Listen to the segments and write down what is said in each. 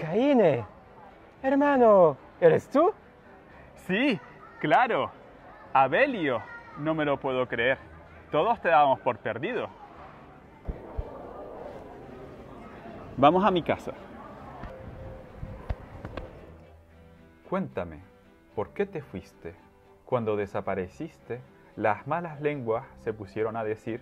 Caine, hermano, ¿eres tú? Sí, claro. Abelio, no me lo puedo creer. Todos te dábamos por perdido. Vamos a mi casa. Cuéntame, ¿por qué te fuiste? Cuando desapareciste, las malas lenguas se pusieron a decir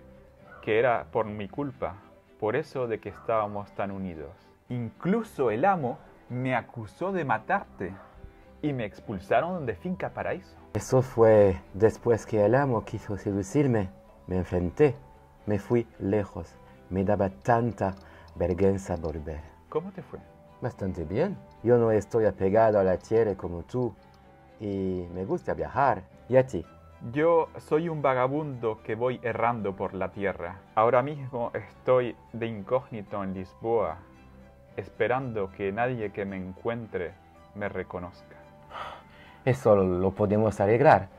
que era por mi culpa, por eso de que estábamos tan unidos. Incluso el amo me acusó de matarte y me expulsaron de Finca Paraíso. Eso fue después que el amo quiso seducirme. Me enfrenté, me fui lejos. Me daba tanta vergüenza volver. ¿Cómo te fue? Bastante bien. Yo no estoy apegado a la tierra como tú y me gusta viajar. ¿Y a ti? Yo soy un vagabundo que voy errando por la tierra. Ahora mismo estoy de incógnito en Lisboa, esperando que nadie que me encuentre me reconozca. Eso lo podemos arreglar.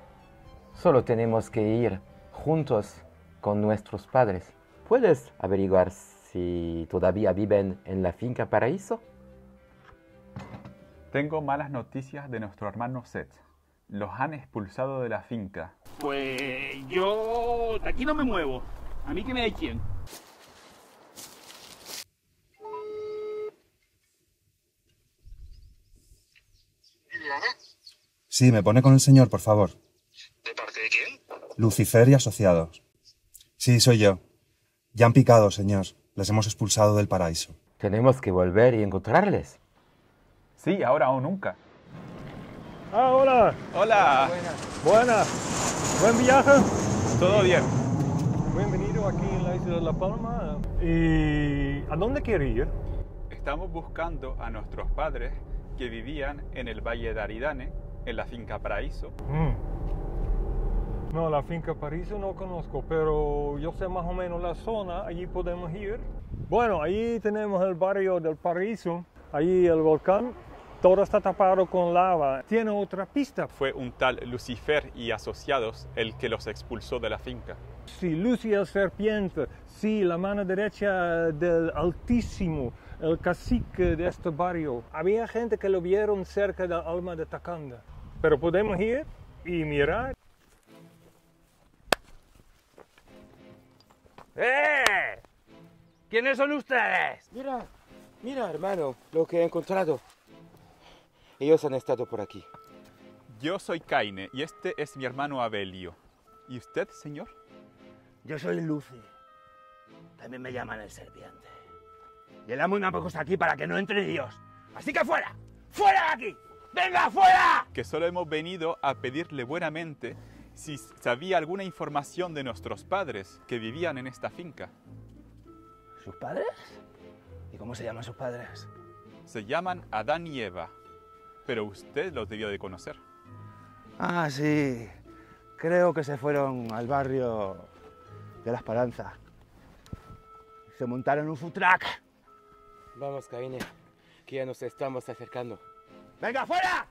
Solo tenemos que ir juntos con nuestros padres. ¿Puedes averiguar si todavía viven en la finca Paraíso? Tengo malas noticias de nuestro hermano Seth. Los han expulsado de la finca. Pues yo de aquí no me muevo. A mí que me Sí, me pone con el señor, por favor. ¿De parte de quién? Lucifer y asociados. Sí, soy yo. Ya han picado, señor. Les hemos expulsado del paraíso. Tenemos que volver y encontrarles. Sí, ahora o nunca. Ah, hola. Hola. Buenas. Buen viaje. ¿Todo bien? Bienvenido aquí en la isla de La Palma. ¿Y a dónde quiere ir? Estamos buscando a nuestros padres que vivían en el Valle de Aridane, en la finca Paraíso. Mm. No, la finca Paraíso no conozco, pero yo sé más o menos la zona, allí podemos ir. Bueno, allí tenemos el barrio del Paraíso, allí el volcán, todo está tapado con lava. Tiene otra pista. Fue un tal Lucifer y asociados el que los expulsó de la finca. Sí, Lucy el serpiente, sí, la mano derecha del Altísimo, el cacique de este barrio. Había gente que lo vieron cerca del alma de Tacanda. Pero podemos ir y mirar. ¡Eh! ¿Quiénes son ustedes? Mira, mira, hermano, lo que he encontrado. Ellos han estado por aquí. Yo soy Caine y este es mi hermano Abelio. ¿Y usted, señor? Yo soy Lucy. También me llaman el serpiente. Y el amo puesto aquí para que no entre Dios. Así que fuera, fuera de aquí. ¡Venga, fuera! Que solo hemos venido a pedirle buenamente si sabía alguna información de nuestros padres que vivían en esta finca. ¿Sus padres? ¿Y cómo se llaman sus padres? Se llaman Adán y Eva, pero usted los debió de conocer. Ah, sí. Creo que se fueron al barrio de La Esperanza. Se montaron un food truck. Vamos, Caine, que ya nos estamos acercando. ¡Venga, fuera!